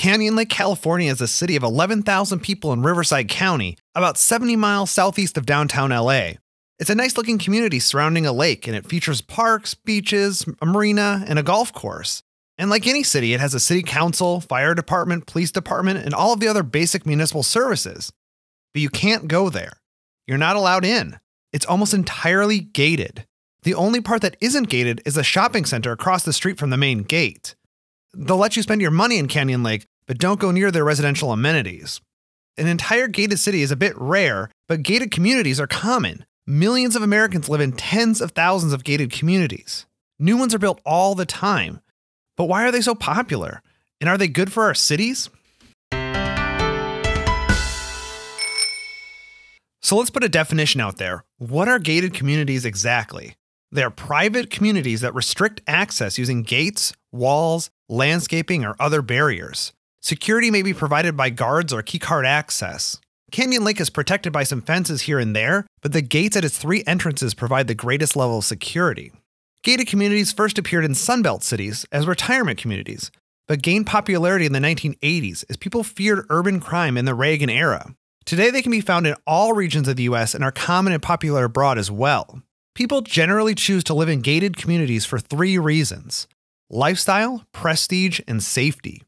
Canyon Lake, California is a city of 11,000 people in Riverside County, about 70 miles southeast of downtown LA. It's a nice looking community surrounding a lake, and it features parks, beaches, a marina, and a golf course. And like any city, it has a city council, fire department, police department, and all of the other basic municipal services. But you can't go there. You're not allowed in. It's almost entirely gated. The only part that isn't gated is a shopping center across the street from the main gate. They'll let you spend your money in Canyon Lake, but don't go near their residential amenities. An entire gated city is a bit rare, but gated communities are common. Millions of Americans live in tens of thousands of gated communities. New ones are built all the time. But why are they so popular? And are they good for our cities? So let's put a definition out there. What are gated communities exactly? They are private communities that restrict access using gates, walls, landscaping, or other barriers. Security may be provided by guards or keycard access. Canyon Lake is protected by some fences here and there, but the gates at its three entrances provide the greatest level of security. Gated communities first appeared in Sunbelt cities as retirement communities, but gained popularity in the 1980s as people feared urban crime in the Reagan era. Today, they can be found in all regions of the US and are common and popular abroad as well. People generally choose to live in gated communities for three reasons lifestyle, prestige, and safety.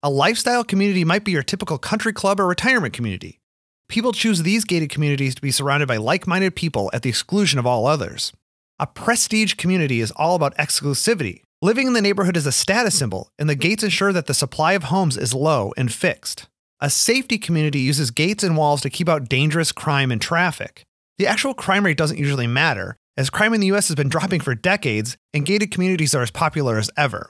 A lifestyle community might be your typical country club or retirement community. People choose these gated communities to be surrounded by like minded people at the exclusion of all others. A prestige community is all about exclusivity. Living in the neighborhood is a status symbol, and the gates ensure that the supply of homes is low and fixed. A safety community uses gates and walls to keep out dangerous crime and traffic. The actual crime rate doesn't usually matter, as crime in the US has been dropping for decades, and gated communities are as popular as ever.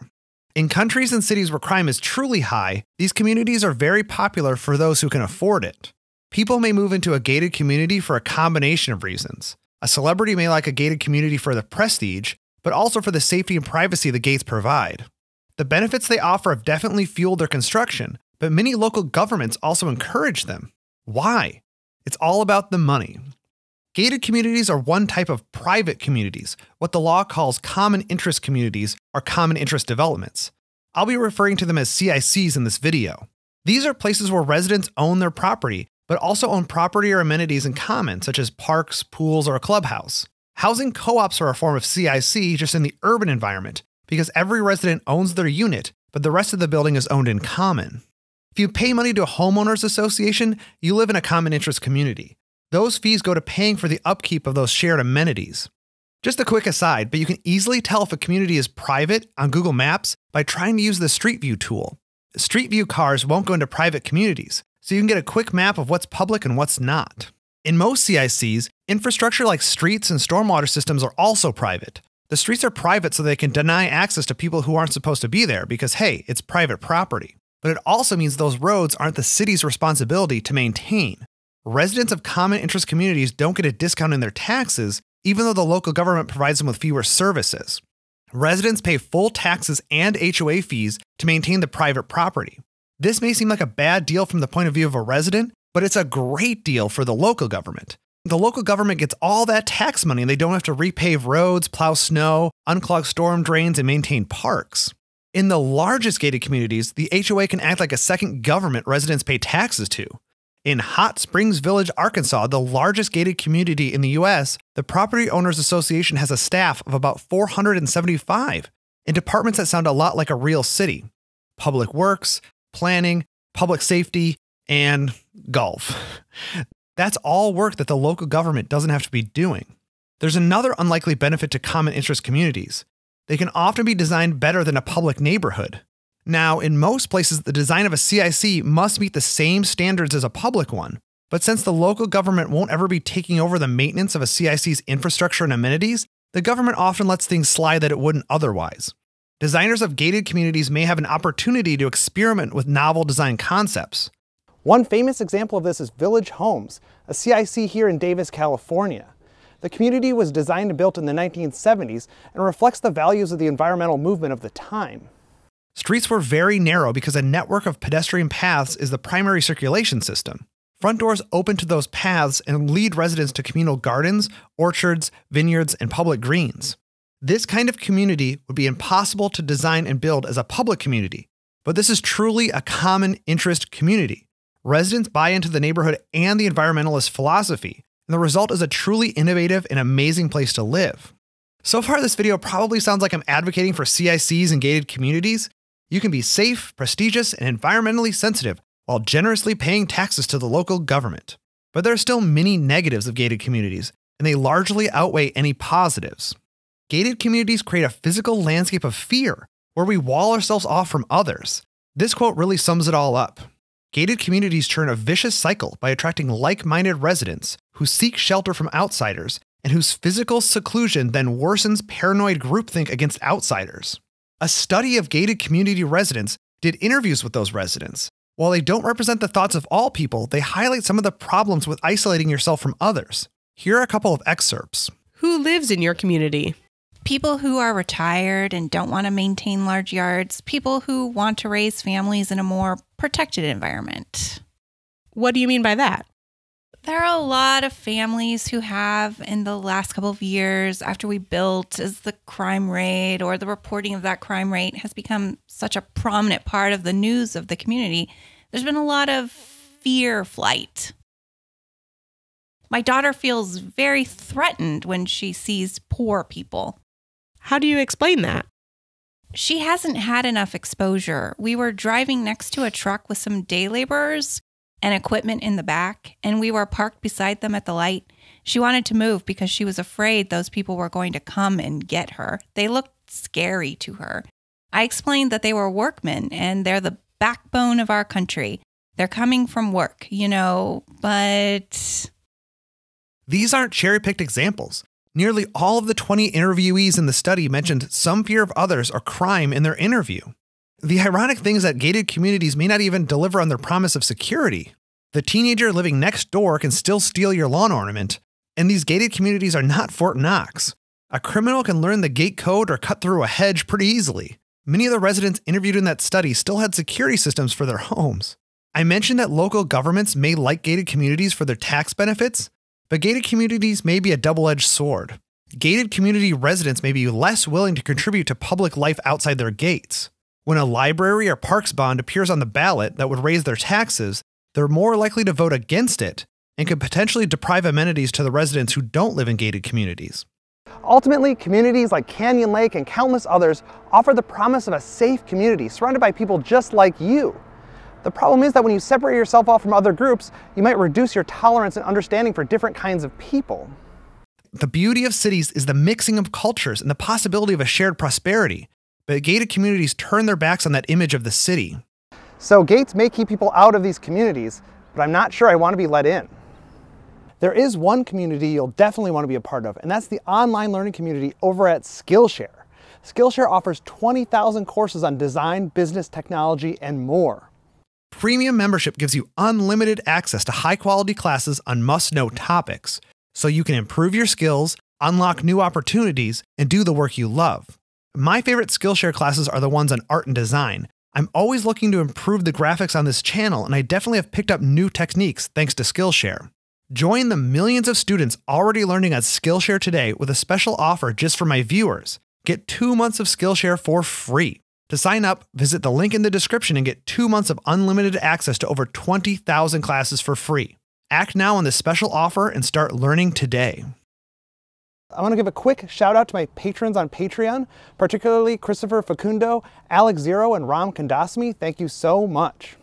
In countries and cities where crime is truly high, these communities are very popular for those who can afford it. People may move into a gated community for a combination of reasons. A celebrity may like a gated community for the prestige, but also for the safety and privacy the gates provide. The benefits they offer have definitely fueled their construction, but many local governments also encourage them. Why? It's all about the money. Gated communities are one type of private communities, what the law calls common interest communities or common interest developments. I'll be referring to them as CICs in this video. These are places where residents own their property but also own property or amenities in common, such as parks, pools, or a clubhouse. Housing co ops are a form of CIC just in the urban environment, because every resident owns their unit, but the rest of the building is owned in common. If you pay money to a homeowners association, you live in a common interest community. Those fees go to paying for the upkeep of those shared amenities. Just a quick aside, but you can easily tell if a community is private on Google Maps by trying to use the Street View tool. Street View cars won't go into private communities, so you can get a quick map of what's public and what's not. In most CICs, infrastructure like streets and stormwater systems are also private. The streets are private so they can deny access to people who aren't supposed to be there because, hey, it's private property. But it also means those roads aren't the city's responsibility to maintain. Residents of common interest communities don't get a discount in their taxes, even though the local government provides them with fewer services. Residents pay full taxes and HOA fees to maintain the private property. This may seem like a bad deal from the point of view of a resident, but it's a great deal for the local government. The local government gets all that tax money and they don't have to repave roads, plow snow, unclog storm drains, and maintain parks. In the largest gated communities, the HOA can act like a second government residents pay taxes to. In Hot Springs Village, Arkansas, the largest gated community in the US, the Property Owners Association has a staff of about 475 in departments that sound a lot like a real city public works, planning, public safety, and golf. That's all work that the local government doesn't have to be doing. There's another unlikely benefit to common interest communities. They can often be designed better than a public neighborhood. Now, in most places, the design of a CIC must meet the same standards as a public one. But since the local government won't ever be taking over the maintenance of a CIC's infrastructure and amenities, the government often lets things slide that it wouldn't otherwise. Designers of gated communities may have an opportunity to experiment with novel design concepts. One famous example of this is Village Homes, a CIC here in Davis, California. The community was designed and built in the 1970s and reflects the values of the environmental movement of the time. Streets were very narrow because a network of pedestrian paths is the primary circulation system. Front doors open to those paths and lead residents to communal gardens, orchards, vineyards, and public greens. This kind of community would be impossible to design and build as a public community, but this is truly a common interest community. Residents buy into the neighborhood and the environmentalist philosophy, and the result is a truly innovative and amazing place to live. So far, this video probably sounds like I'm advocating for CICs and gated communities. You can be safe, prestigious, and environmentally sensitive while generously paying taxes to the local government. But there are still many negatives of gated communities, and they largely outweigh any positives. Gated communities create a physical landscape of fear where we wall ourselves off from others. This quote really sums it all up. Gated communities churn a vicious cycle by attracting like minded residents who seek shelter from outsiders and whose physical seclusion then worsens paranoid groupthink against outsiders. A study of gated community residents did interviews with those residents. While they don't represent the thoughts of all people, they highlight some of the problems with isolating yourself from others. Here are a couple of excerpts. Who lives in your community? People who are retired and don't want to maintain large yards, people who want to raise families in a more protected environment. What do you mean by that? There are a lot of families who have, in the last couple of years, after we built, as the crime rate or the reporting of that crime rate has become such a prominent part of the news of the community, there's been a lot of fear flight. My daughter feels very threatened when she sees poor people. How do you explain that? She hasn't had enough exposure. We were driving next to a truck with some day laborers and equipment in the back, and we were parked beside them at the light. She wanted to move because she was afraid those people were going to come and get her. They looked scary to her. I explained that they were workmen and they're the backbone of our country. They're coming from work, you know, but. These aren't cherry picked examples. Nearly all of the 20 interviewees in the study mentioned some fear of others or crime in their interview. The ironic thing is that gated communities may not even deliver on their promise of security. The teenager living next door can still steal your lawn ornament, and these gated communities are not Fort Knox. A criminal can learn the gate code or cut through a hedge pretty easily. Many of the residents interviewed in that study still had security systems for their homes. I mentioned that local governments may like gated communities for their tax benefits, but gated communities may be a double edged sword. Gated community residents may be less willing to contribute to public life outside their gates. When a library or parks bond appears on the ballot that would raise their taxes, they're more likely to vote against it and could potentially deprive amenities to the residents who don't live in gated communities. Ultimately, communities like Canyon Lake and countless others offer the promise of a safe community surrounded by people just like you. The problem is that when you separate yourself off from other groups, you might reduce your tolerance and understanding for different kinds of people. The beauty of cities is the mixing of cultures and the possibility of a shared prosperity but gated communities turn their backs on that image of the city. So gates may keep people out of these communities, but I'm not sure I want to be let in. There is one community you'll definitely want to be a part of, and that's the online learning community over at Skillshare. Skillshare offers 20,000 courses on design, business, technology, and more. Premium membership gives you unlimited access to high quality classes on must know topics, so you can improve your skills, unlock new opportunities, and do the work you love. My favorite Skillshare classes are the ones on art and design. I'm always looking to improve the graphics on this channel, and I definitely have picked up new techniques thanks to Skillshare. Join the millions of students already learning on Skillshare today with a special offer just for my viewers. Get two months of Skillshare for free. To sign up, visit the link in the description and get two months of unlimited access to over 20,000 classes for free. Act now on this special offer and start learning today. I want to give a quick shout out to my patrons on Patreon, particularly Christopher Facundo, Alex Zero, and Ram Kandasamy. Thank you so much.